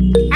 Help